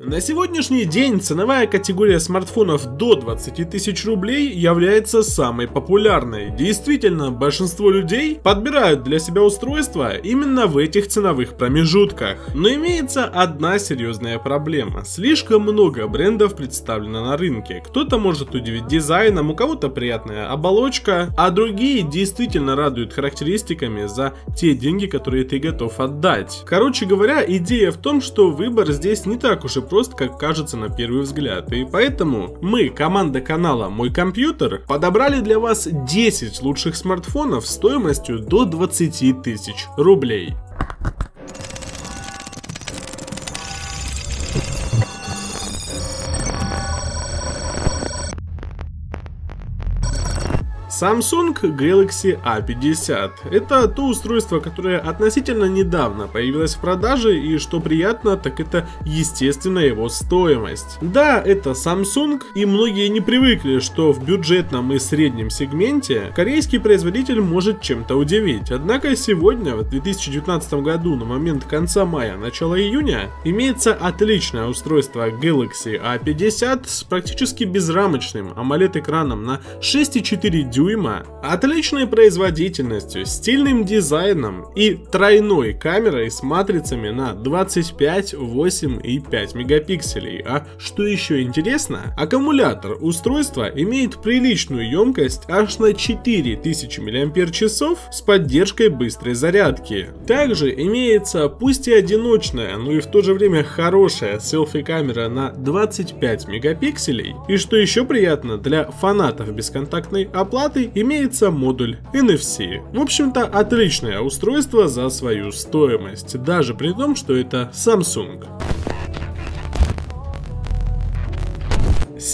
На сегодняшний день ценовая категория смартфонов до 20 тысяч рублей является самой популярной. Действительно, большинство людей подбирают для себя устройства именно в этих ценовых промежутках. Но имеется одна серьезная проблема. Слишком много брендов представлено на рынке. Кто-то может удивить дизайном, у кого-то приятная оболочка, а другие действительно радуют характеристиками за те деньги, которые ты готов отдать. Короче говоря, идея в том, что выбор здесь не так уж и прост, как кажется на первый взгляд. И поэтому мы, команда канала Мой компьютер, подобрали для вас 10 лучших смартфонов стоимостью до 20 тысяч рублей. Samsung Galaxy A50. Это то устройство, которое относительно недавно появилось в продаже, и что приятно, так это естественно его стоимость. Да, это Samsung, и многие не привыкли, что в бюджетном и среднем сегменте корейский производитель может чем-то удивить. Однако сегодня, в 2019 году, на момент конца мая, начала июня, имеется отличное устройство Galaxy A50 с практически безрамочным AMOLED-экраном на 6,4 дюйма дюйма, отличной производительностью, стильным дизайном и тройной камерой с матрицами на 25, 8 и 5 мегапикселей. А что еще интересно, аккумулятор устройства имеет приличную емкость аж на 4000 мАч с поддержкой быстрой зарядки. Также имеется пусть и одиночная, но и в то же время хорошая селфи-камера на 25 мегапикселей. И что еще приятно для фанатов бесконтактной оплаты, имеется модуль NFC. В общем-то, отличное устройство за свою стоимость, даже при том, что это Samsung.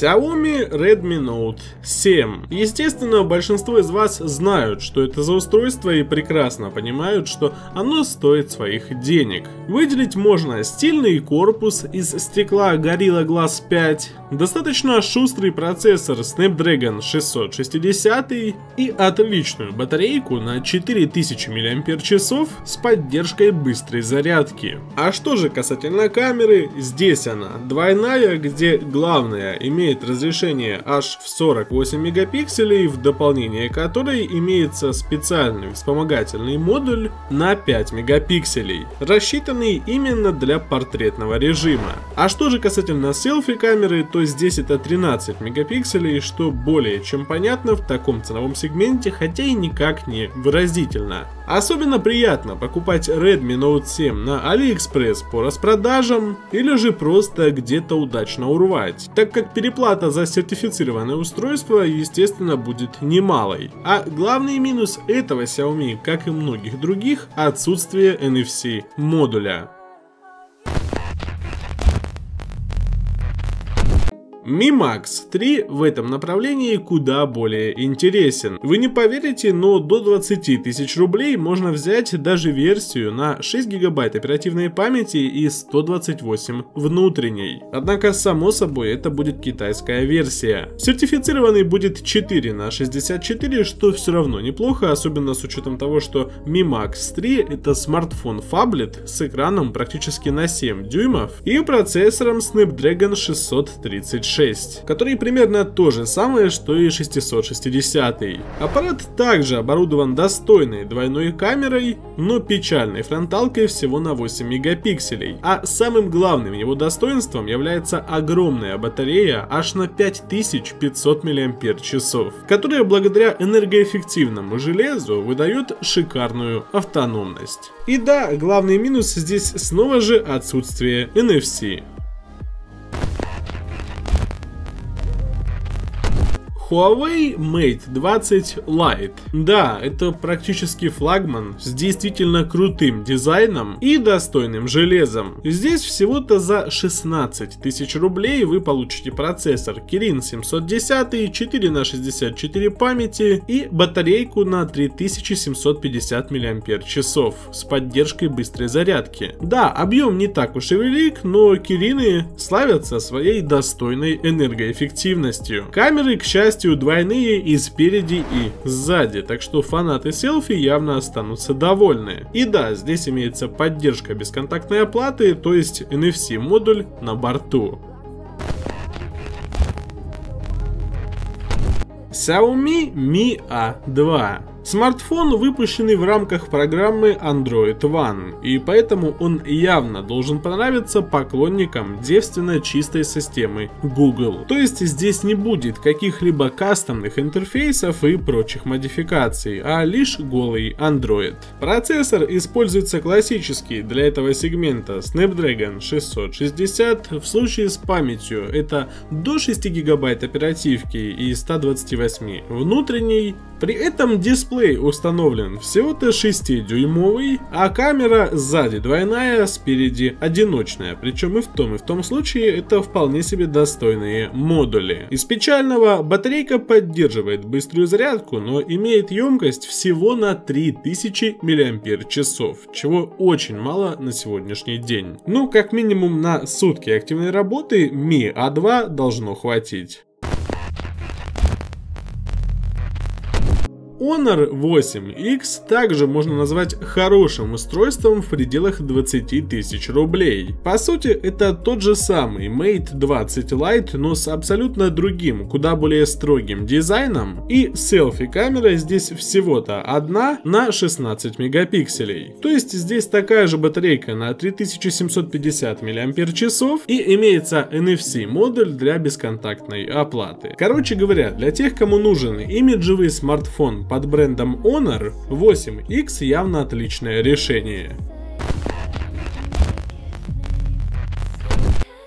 Xiaomi Redmi Note 7. Естественно, большинство из вас знают, что это за устройство и прекрасно понимают, что оно стоит своих денег. Выделить можно стильный корпус из стекла Gorilla Glass 5, достаточно шустрый процессор Snapdragon 660 и отличную батарейку на 4000 мАч с поддержкой быстрой зарядки. А что же касательно камеры, здесь она двойная, где главное имеет разрешение аж в 48 мегапикселей, в дополнение которой имеется специальный вспомогательный модуль на 5 мегапикселей, рассчитанный именно для портретного режима. А что же касательно селфи камеры, то здесь это 13 мегапикселей, что более чем понятно в таком ценовом сегменте, хотя и никак не выразительно. Особенно приятно покупать Redmi Note 7 на AliExpress по распродажам или же просто где-то удачно урвать, так как переплата за сертифицированное устройство естественно будет немалой. А главный минус этого Xiaomi, как и многих других, отсутствие NFC модуля. Mi Max 3 в этом направлении куда более интересен. Вы не поверите, но до 20 тысяч рублей можно взять даже версию на 6 гигабайт оперативной памяти и 128 внутренней. Однако, само собой, это будет китайская версия. Сертифицированный будет 4 на 64, что все равно неплохо, особенно с учетом того, что Mi Max 3 это смартфон фаблет с экраном практически на 7 дюймов и процессором Snapdragon 636. 6, который примерно то же самое, что и 660. Аппарат также оборудован достойной двойной камерой, но печальной фронталкой всего на 8 мегапикселей. А самым главным его достоинством является огромная батарея аж на 5500 мАч, которая благодаря энергоэффективному железу выдает шикарную автономность. И да, главный минус здесь снова же отсутствие NFC. Huawei Mate 20 Lite. Да, это практически флагман с действительно крутым дизайном и достойным железом. Здесь всего-то за 16 тысяч рублей вы получите процессор Kirin 710, 4 на 64 памяти и батарейку на 3750 мАч с поддержкой быстрой зарядки. Да, объем не так уж и велик, но Кирины славятся своей достойной энергоэффективностью. Камеры, к счастью, полностью двойные и спереди, и сзади, так что фанаты селфи явно останутся довольны. И да, здесь имеется поддержка бесконтактной оплаты, то есть NFC модуль на борту. Xiaomi Mi A2 Смартфон, выпущенный в рамках программы Android One, и поэтому он явно должен понравиться поклонникам девственно чистой системы Google. То есть здесь не будет каких-либо кастомных интерфейсов и прочих модификаций, а лишь голый Android. Процессор используется классический для этого сегмента Snapdragon 660, в случае с памятью это до 6 гигабайт оперативки и 128 внутренней, при этом дисплей установлен всего-то 6-дюймовый, а камера сзади двойная, спереди одиночная. Причем и в том и в том случае это вполне себе достойные модули. Из печального батарейка поддерживает быструю зарядку, но имеет емкость всего на 3000 мАч, чего очень мало на сегодняшний день. Ну, как минимум на сутки активной работы Mi A2 должно хватить. Honor 8X также можно назвать хорошим устройством в пределах 20 тысяч рублей. По сути, это тот же самый Mate 20 Lite, но с абсолютно другим, куда более строгим дизайном, и селфи-камера здесь всего-то одна на 16 мегапикселей. То есть здесь такая же батарейка на 3750 мАч и имеется NFC модуль для бесконтактной оплаты. Короче говоря, для тех, кому нужен имиджевый смартфон под брендом Honor 8X явно отличное решение.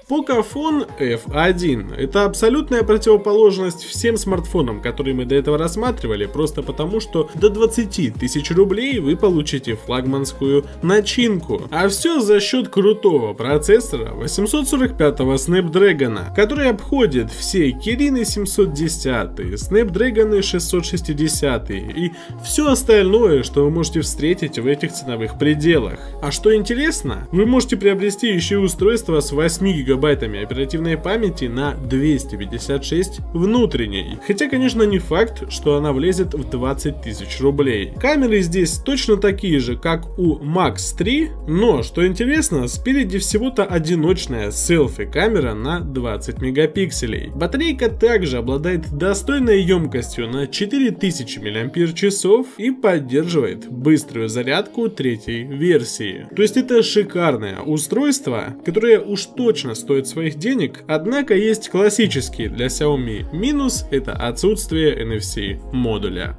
Pocophone F1. Это абсолютная противоположность всем смартфонам, которые мы до этого рассматривали, просто потому что до 20 тысяч рублей вы получите флагманскую начинку. А все за счет крутого процессора 845-го Snapdragon, который обходит все Kirin 710, Snapdragon 660 и все остальное, что вы можете встретить в этих ценовых пределах. А что интересно, вы можете приобрести еще и устройство с 8 гигабайт гигабайтами оперативной памяти на 256 внутренней. Хотя, конечно, не факт, что она влезет в 20 тысяч рублей. Камеры здесь точно такие же, как у Max 3, но, что интересно, спереди всего-то одиночная селфи-камера на 20 мегапикселей. Батарейка также обладает достойной емкостью на 4000 мАч и поддерживает быструю зарядку третьей версии. То есть это шикарное устройство, которое уж точно стоит своих денег, однако есть классический для Xiaomi минус – это отсутствие NFC модуля.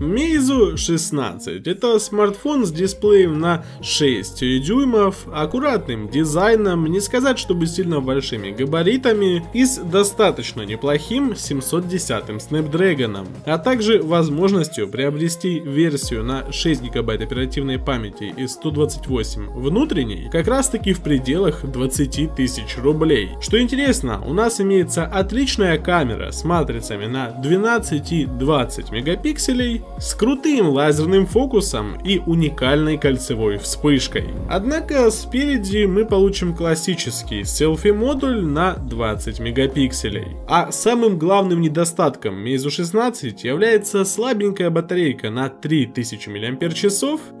Meizu 16 – это смартфон с дисплеем на 6 дюймов, аккуратным дизайном, не сказать, чтобы сильно большими габаритами и с достаточно неплохим 710 Snapdragon, а также возможностью приобрести версию на 6 гигабайт оперативной памяти и 128 внутренней, как раз таки в пределах 20 тысяч рублей. Что интересно, у нас имеется отличная камера с матрицами на 12 и 20 мегапикселей, с крутым лазерным фокусом и уникальной кольцевой вспышкой. Однако спереди мы получим классический селфи-модуль на 20 мегапикселей. А самым главным недостатком Meizu 16 является слабенькая батарейка на 3000 мАч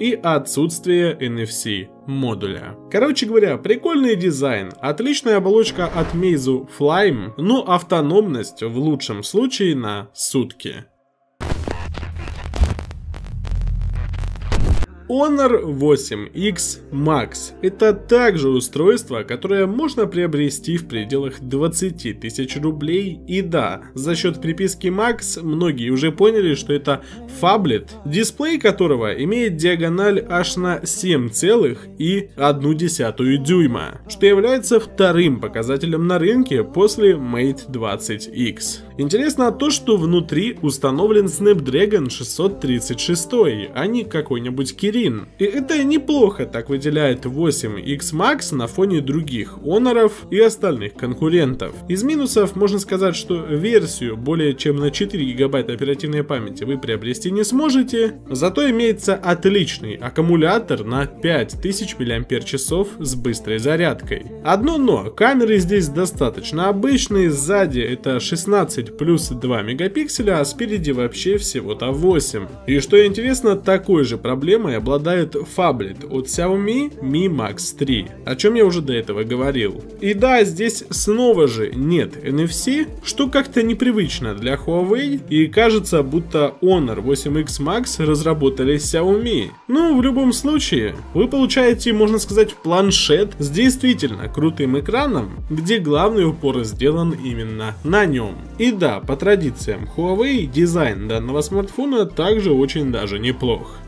и отсутствие NFC модуля. Короче говоря, прикольный дизайн, отличная оболочка от Meizu Flame, но автономность в лучшем случае на сутки. Honor 8X Max. Это также устройство, которое можно приобрести в пределах 20 тысяч рублей. И да, за счет приписки Max многие уже поняли, что это фаблет, дисплей которого имеет диагональ аж на 7,1 дюйма, что является вторым показателем на рынке после Mate 20X. Интересно то, что внутри установлен Snapdragon 636, а не какой-нибудь Kirin Kirin. И это неплохо так выделяет 8X Max на фоне других Honor и остальных конкурентов. Из минусов можно сказать, что версию более чем на 4 гигабайта оперативной памяти вы приобрести не сможете, зато имеется отличный аккумулятор на 5000 мАч с быстрой зарядкой. Одно но, камеры здесь достаточно обычные, сзади это 16 плюс 2 мегапикселя, а спереди вообще всего-то 8. И что интересно, такой же проблемой обладает фаблет от Xiaomi Mi Max 3, о чем я уже до этого говорил. И да, здесь снова же нет NFC, что как-то непривычно для Huawei, и кажется, будто Honor 8X Max разработали Xiaomi. Но в любом случае, вы получаете, можно сказать, планшет с действительно крутым экраном, где главный упор сделан именно на нем. И да, по традициям Huawei, дизайн данного смартфона также очень даже неплох.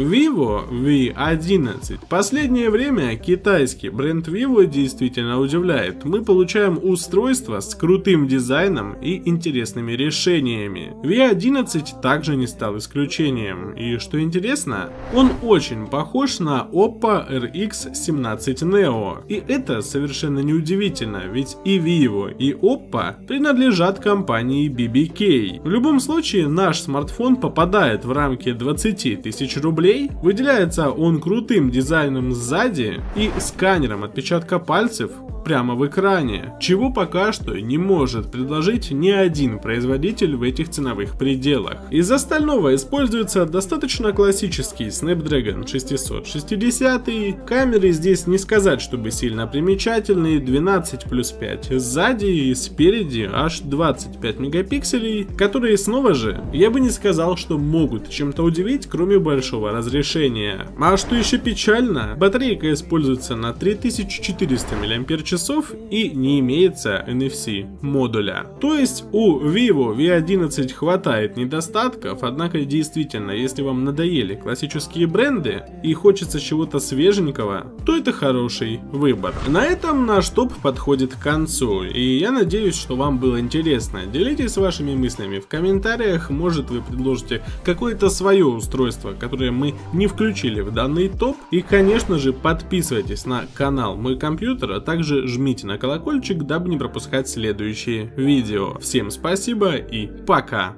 Vivo V11. Последнее время китайский бренд Vivo действительно удивляет. Мы получаем устройство с крутым дизайном и интересными решениями. V11 также не стал исключением. И что интересно, он очень похож на Oppo RX17 Neo. И это совершенно неудивительно, ведь и Vivo, и Oppo принадлежат компании BBK. В любом случае, наш смартфон попадает в рамки 20 тысяч рублей рублей. Выделяется он крутым дизайном сзади и сканером отпечатка пальцев прямо в экране, чего пока что не может предложить ни один производитель в этих ценовых пределах. Из остального используется достаточно классический Snapdragon 660, камеры здесь не сказать, чтобы сильно примечательные, 12 плюс 5 сзади и спереди аж 25 мегапикселей, которые снова же, я бы не сказал, что могут чем-то удивить, кроме большого разрешения. А что еще печально, батарейка используется на 3400 мАч часов и не имеется NFC модуля. То есть у Vivo V11 хватает недостатков, однако действительно, если вам надоели классические бренды и хочется чего-то свеженького, то это хороший выбор. На этом наш топ подходит к концу, и я надеюсь, что вам было интересно. Делитесь вашими мыслями в комментариях, может вы предложите какое-то свое устройство, которое мы не включили в данный топ. И конечно же подписывайтесь на канал Мой Компьютер, а жмите на колокольчик, дабы не пропускать следующие видео. Всем спасибо и пока!